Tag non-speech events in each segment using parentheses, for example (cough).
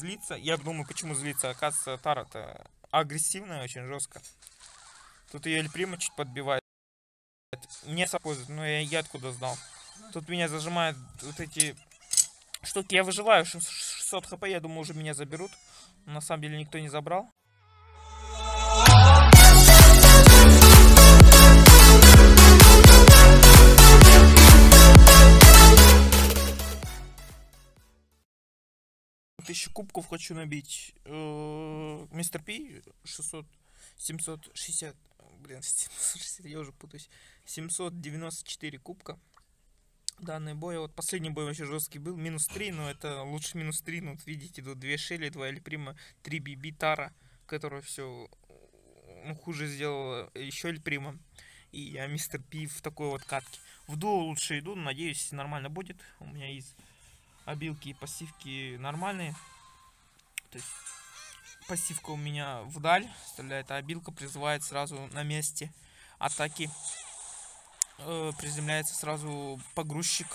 злится. Я думаю, почему злится. Оказывается, Тара-то агрессивная, очень жестко. Тут ее Эльприма чуть подбивает. Не сапозит, но я, я откуда знал. Тут меня зажимают вот эти штуки. Я выживаю 600 хп, я думаю, уже меня заберут. На самом деле никто не забрал. Тысячу кубков хочу набить. Э, мистер Пи 600, 760, блин, 760, (laughs) я уже путаюсь. 794 кубка. Данный бой, вот последний бой вообще жесткий был, минус 3, но это лучше минус 3, ну вот видите, тут 2 Шелли, 2 Эльприма, 3 Биби Тара, которая все ну, хуже сделала, еще Эльприма. И я мистер Пи в такой вот катке. В дуо лучше иду, надеюсь, нормально будет. У меня есть обилки и пассивки нормальные. То есть пассивка у меня вдаль стреляет, а обилка призывает сразу на месте атаки. Э, приземляется сразу погрузчик.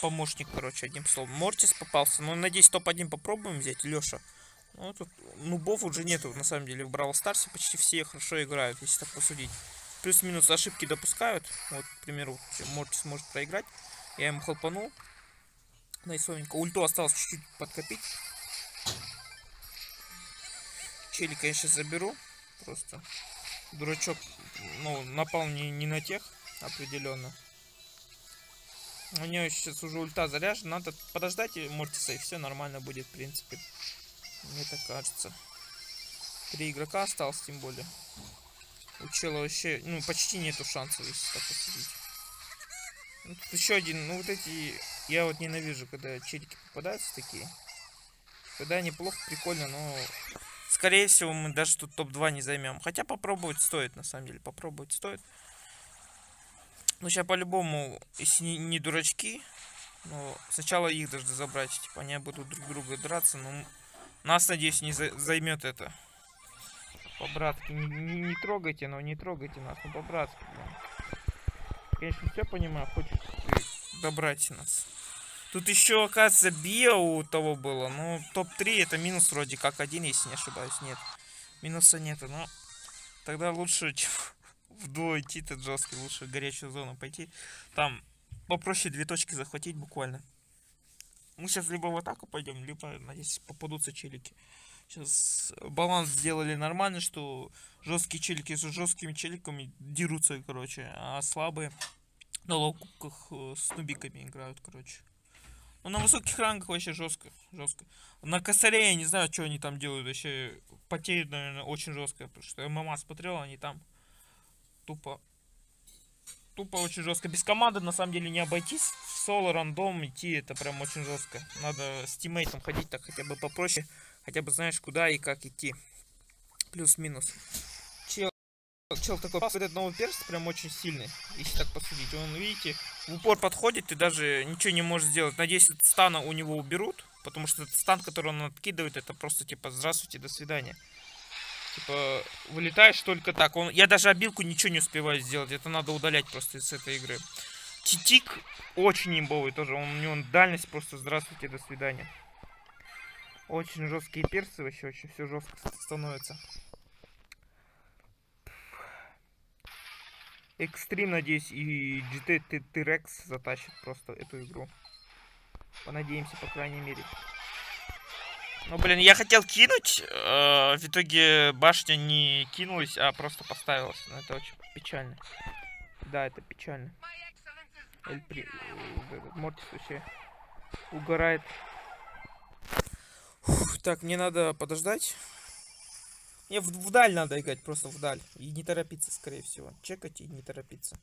Помощник, короче, одним словом. Мортис попался. Ну, надеюсь, топ-1 попробуем взять, Леша. Ну, тут нубов уже нету, на самом деле. В Бравл Старсе почти все хорошо играют, если так посудить. Плюс-минус ошибки допускают. Вот, к примеру, Мортис может проиграть. Я ему хлопанул. Найсовенько. Ульту осталось чуть-чуть подкопить. Челика я сейчас заберу. Просто дурачок, ну, напал не, не на тех, определенно. У нее сейчас уже ульта заряжена. Надо подождать Мортиса, и все нормально будет, в принципе. Мне так кажется. Три игрока осталось, тем более. У чела вообще, ну, почти нету шансов, если так посмотреть. Ну, тут еще один, ну, вот эти я вот ненавижу, когда челики попадаются такие. Когда неплохо, прикольно, но... Скорее всего, мы даже тут топ-2 не займем. Хотя попробовать стоит, на самом деле. Попробовать стоит. Ну, сейчас по-любому, если не, не дурачки, ну, сначала их должны забрать. Типа, они будут друг друга драться, но нас, надеюсь, не за займет это. По-братски. Не, не, не трогайте, но не трогайте нас. Ну, по-братски, Конечно, все понимаю, хочешь добрать нас. Тут еще, оказывается, био у того было. Ну, топ-3 это минус вроде как один, если не ошибаюсь. Нет. Минуса нету, но тогда лучше, (laughs) чем вдвое идти, этот жесткий. Лучше в горячую зону пойти. Там попроще две точки захватить буквально. Мы сейчас либо в атаку пойдем, либо, надеюсь, попадутся челики. Сейчас баланс сделали нормально, что жесткие челики с жесткими челиками дерутся, короче, а слабые на лоу-кубках э, с нубиками играют, короче. Ну, на высоких рангах вообще жестко, жестко. На косаре я не знаю, что они там делают, вообще потеют, наверное, очень жестко, потому что ММА смотрел, они там тупо, тупо очень жестко. Без команды, на самом деле, не обойтись. Соло, рандом идти, это прям очень жестко. Надо с тиммейтом ходить так хотя бы попроще, хотя бы знаешь, куда и как идти. Плюс-минус чел такой, этот новый перс прям очень сильный, если так посудить. Он, видите, в упор подходит и даже ничего не может сделать. Надеюсь, этот стана у него уберут, потому что этот стан, который он откидывает, это просто типа здравствуйте, до свидания. Типа, вылетаешь только так. Он, я даже обилку ничего не успеваю сделать. Это надо удалять просто из этой игры. Титик очень имбовый тоже. Он, у него дальность просто здравствуйте, до свидания. Очень жесткие персы вообще, очень все жестко становится. Экстрим, надеюсь, и GT T-Rex затащит просто эту игру. Понадеемся, по крайней мере. Ну, блин, я хотел кинуть, э, в итоге башня не кинулась, а просто поставилась. Ну, это очень печально. Да, это печально. Эль При... Э, Мортис вообще угорает. Фух, так, мне надо подождать. Мне в, вдаль надо играть, просто вдаль. И не торопиться, скорее всего. Чекать и не торопиться.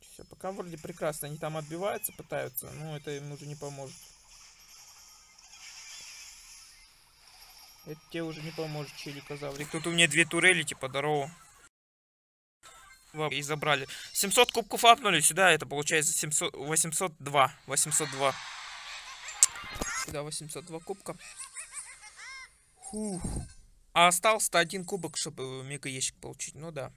Все, пока вроде прекрасно. Они там отбиваются, пытаются, но это им уже не поможет. Это тебе уже не поможет, челикозаврик. Тут у меня две турели, типа, здорово. И забрали. 700 кубков апнули сюда, это получается 700, 802. 802. Сюда 802 кубка. Фух. А остался один кубок, чтобы мега ящик получить. Ну да.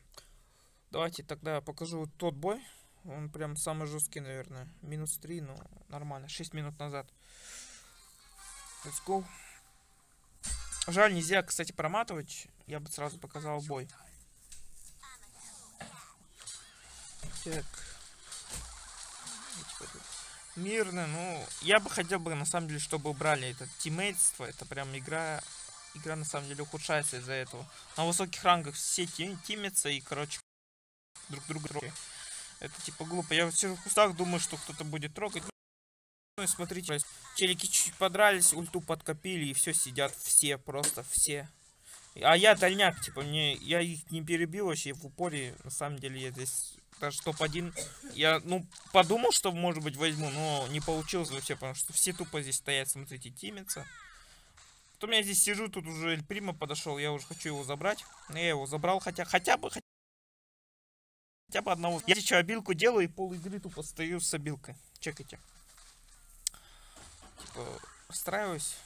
Давайте тогда покажу тот бой. Он прям самый жесткий, наверное. Минус 3, ну нормально. 6 минут назад. Let's go. Жаль, нельзя, кстати, проматывать. Я бы сразу показал бой. Так. Мирно, ну, я бы хотел бы, на самом деле, чтобы убрали это тиммейтство. Это прям игра, игра, на самом деле, ухудшается из-за этого. На высоких рангах все тим, тимятся и, короче, друг друга трогают. Это, типа, глупо. Я в всех кустах думаю, что кто-то будет трогать. Ну, смотрите, челики чуть подрались, ульту подкопили, и все, сидят все, просто все. А я дальняк, типа, мне, я их не перебил вообще в упоре, на самом деле, я здесь даже топ-1. Я, ну, подумал, что, может быть, возьму, но не получилось вообще, потому что все тупо здесь стоят, смотрите, тимятся. Потом я здесь сижу, тут уже Эль Прима подошел, я уже хочу его забрать. Я его забрал, хотя, хотя бы, хотя, бы одного. Я сейчас обилку делаю и пол игры тупо стою с обилкой. Чекайте. Типа, устраиваюсь.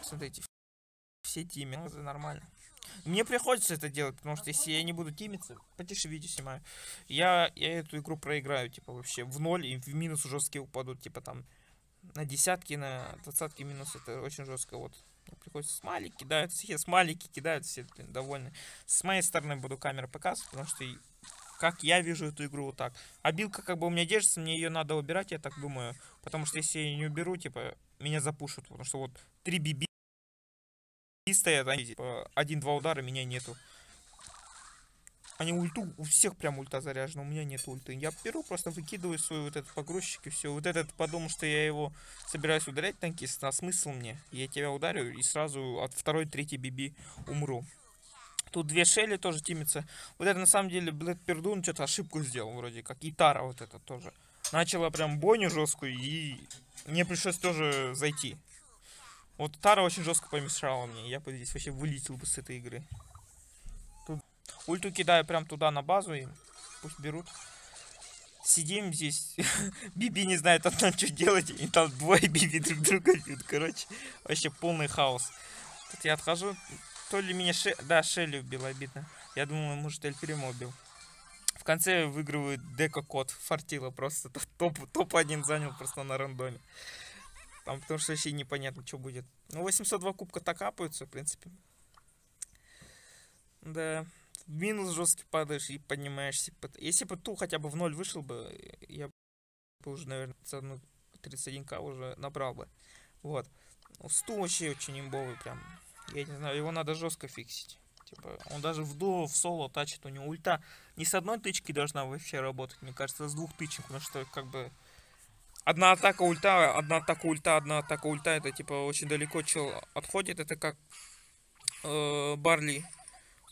Смотрите, все тимы, это нормально. Мне приходится это делать, потому что если я не буду тимиться, потише видео снимаю, я, я эту игру проиграю, типа, вообще в ноль и в минус жесткие упадут, типа, там, на десятки, на двадцатки минус, это очень жестко, вот. Приходится смайлики кидают, все смайлики кидают, все, блин, довольны. С моей стороны буду камеру показывать, потому что как я вижу эту игру вот так. А билка как бы у меня держится, мне ее надо убирать, я так думаю. Потому что если я ее не уберу, типа, меня запушат. Потому что вот три биби стоят, они типа один-два удара, меня нету. Они ульту, у всех прям ульта заряжена, у меня нет ульты. Я беру, просто выкидываю свой вот этот погрузчик и все. Вот этот подумал, что я его собираюсь ударять танкист, а смысл мне? Я тебя ударю и сразу от второй, третьей биби умру. Тут две шели тоже тимится. Вот это на самом деле Блэд Пердун что-то ошибку сделал вроде как. И Тара вот это тоже. Начала прям бойню жесткую и мне пришлось тоже зайти. Вот Тара очень жестко помешала мне. Я бы здесь вообще вылетел бы с этой игры. Ульту кидаю прям туда на базу и пусть берут. Сидим здесь. (laughs) Биби не знает о том, что делать. И там двое Биби друг друга бьют. Короче, вообще полный хаос. Тут я отхожу. То ли меня Ше... Да, Шелли убил, обидно. Я думал, может, Эль Примо убил. В конце выигрывает Дека Кот. Фартило просто. Топ-1 топ занял просто на рандоме. Там потому что вообще непонятно, что будет. Ну, 802 кубка так капаются, в принципе. Да. Минус жесткий падаешь и поднимаешься. Если бы ту хотя бы в ноль вышел бы, я бы уже, наверное, цену 31к уже набрал бы. Вот. Ну, сту вообще очень имбовый прям. Я не знаю, его надо жестко фиксить. Типа, он даже в дуо, в соло тачит, у него ульта не с одной тычки должна вообще работать, мне кажется, с двух тычек, потому что как бы одна атака ульта, одна атака ульта, одна атака ульта, это типа очень далеко чел отходит. Это как э, Барли,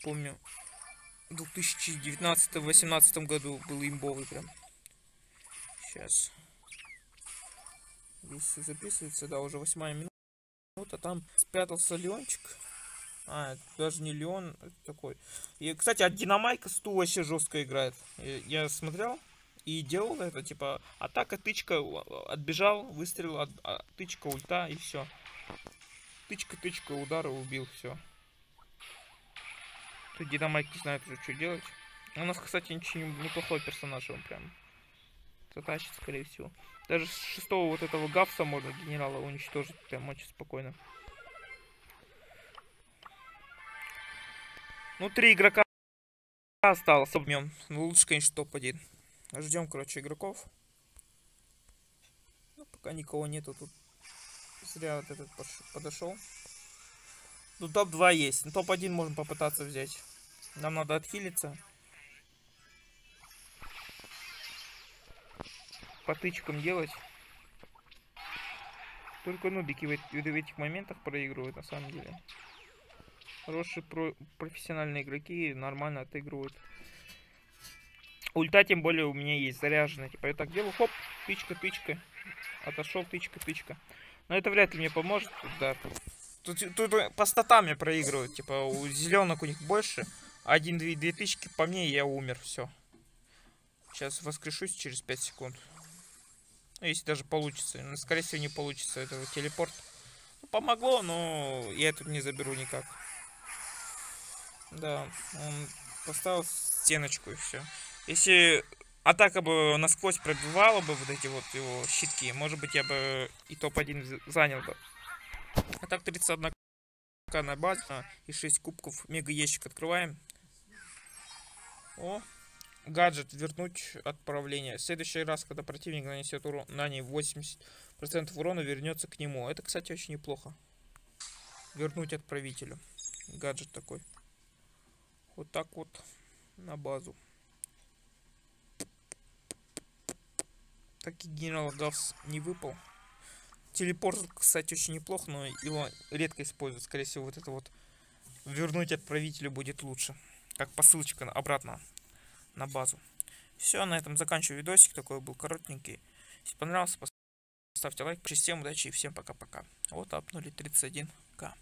помню, 2019-2018 году был имбовый прям. Сейчас. Здесь все записывается, да, уже восьмая минута. Там спрятался Леончик. А, даже не Леон, такой. И, кстати, от Динамайка Сту вообще жестко играет. Я, смотрел, и делал это, типа, атака, тычка, отбежал, выстрелил, от, а, тычка, ульта и все. Тычка, тычка, удар, убил, все. Тут Динамайк не уже, что делать. У нас, кстати, ничего неплохой персонаж, он прям затащит, скорее всего. Даже с шестого вот этого гавса можно генерала уничтожить прям очень спокойно. Ну, три игрока осталось объем. Ну, лучше, конечно, топ-1. Ждем, короче, игроков. Ну, пока никого нету тут. Зря вот этот подошел. Ну, топ-2 есть. Ну, топ-1 можем попытаться взять. Нам надо отхилиться. По тычкам делать. Только нубики в, в этих моментах проигрывают, на самом деле. Хорошие про профессиональные игроки нормально отыгрывают. Ульта, тем более, у меня есть заряженная. Типа, я так делаю, хоп, тычка, тычка. Отошел, тычка, тычка. Но это вряд ли мне поможет. Да. Тут, тут по статам я проигрываю. Типа, у зеленок у них больше. Один-две две тычки по мне, я умер. Все. Сейчас воскрешусь через 5 секунд. Ну, если даже получится. Но, скорее всего, не получится. Это телепорт. Ну, помогло, но я тут не заберу никак. Да, он поставил стеночку и все. Если атака бы насквозь пробивала бы вот эти вот его щитки, может быть, я бы и топ-1 занял бы. А так 31 к на базе а, и 6 кубков. Мега ящик открываем. О, гаджет вернуть отправление. В следующий раз, когда противник нанесет урон, на ней 80% урона, вернется к нему. Это, кстати, очень неплохо. Вернуть отправителю. Гаджет такой. Вот так вот на базу. Так и генерал Гавс не выпал. Телепорт, кстати, очень неплохо, но его редко используют. Скорее всего, вот это вот вернуть отправителю будет лучше. Как посылочка обратно на базу. Все, на этом заканчиваю видосик. Такой был коротенький. Если понравился, поставьте лайк. Всем удачи и всем пока-пока. Вот апнули 31к.